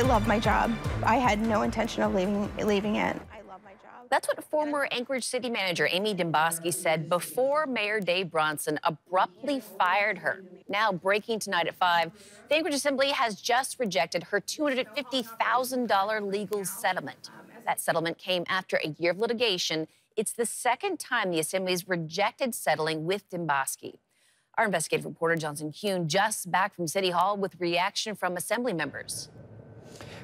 I love my job. I had no intention of leaving, leaving it. I love my job. That's what former Anchorage City Manager Amy Demboski said before Mayor Dave Bronson abruptly fired her. Now, breaking tonight at 5, the Anchorage Assembly has just rejected her $250,000 legal settlement. That settlement came after a year of litigation. It's the second time the Assembly has rejected settling with Demboski. Our investigative reporter, Jonson Kuhn, just back from City Hall with reaction from Assembly members.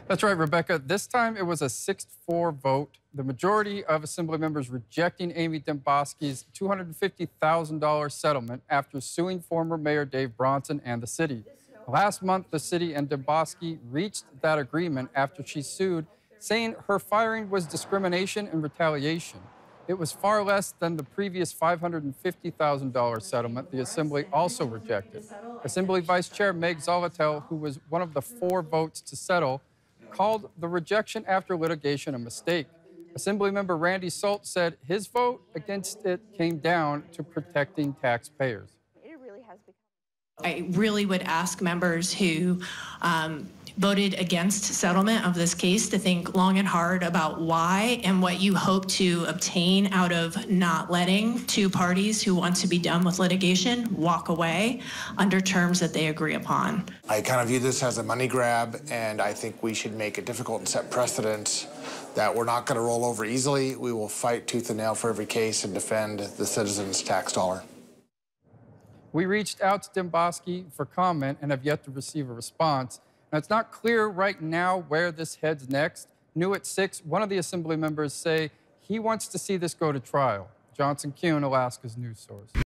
That's right, Rebecca. This time it was a 6-4 vote. The majority of Assembly members rejecting Amy Demboski's $250,000 settlement after suing former Mayor Dave Bronson and the city. Last month, the city and Demboski reached that agreement after she sued, saying her firing was discrimination and retaliation. It was far less than the previous $550,000 settlement the Assembly also rejected. Assembly Vice Chair Meg Zaletel, who was one of the four votes to settle, called the rejection after litigation a mistake. Assemblymember Randy Sulte said his vote against it came down to protecting taxpayers. I really would ask members who um, voted against settlement of this case to think long and hard about why and what you hope to obtain out of not letting two parties who want to be done with litigation walk away under terms that they agree upon. I kind of view this as a money grab, and I think we should make it difficult and set precedents that we're not going to roll over easily. We will fight tooth and nail for every case and defend the citizens' tax dollar. We reached out to Demboski for comment and have yet to receive a response. Now, it's not clear right now where this heads next. New at 6, one of the assembly members say he wants to see this go to trial. Jonson Kuhn, Alaska's news source.